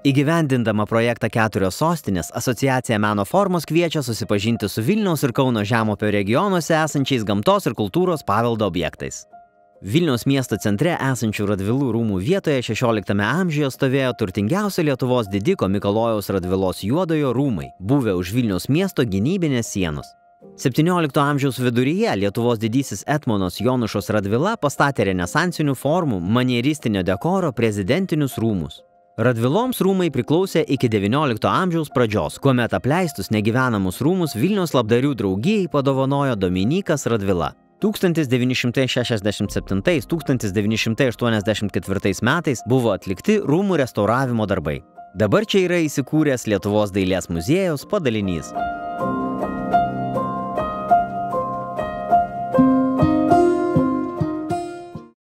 Įgyvendindama projektą Keturios sostinės, asociacija Meno formos kviečia susipažinti su Vilniaus ir Kauno žemupio regionuose esančiais gamtos ir kultūros paveldo objektais. Vilniaus miesto centre esančių Radvilų rūmų vietoje XVI amžiuje stovėjo turtingiausio Lietuvos didiko Mikalojaus Radvilos juodojo rūmai, buvę už Vilniaus miesto gynybinės sienos. XVII amžiaus viduryje Lietuvos didysis Etmonas Jonušos Radvila pastatė renesansinių formų manieristinio dekoro prezidentinius rūmus. Radviloms rūmai priklausė iki XIX amžiaus pradžios, kuomet apleistus negyvenamus rūmus Vilniaus labdarių draugijai padovanojo Dominikas Radvila. 1967-1984 metais buvo atlikti rūmų restauravimo darbai. Dabar čia yra įsikūręs Lietuvos dailės muziejaus padalinys.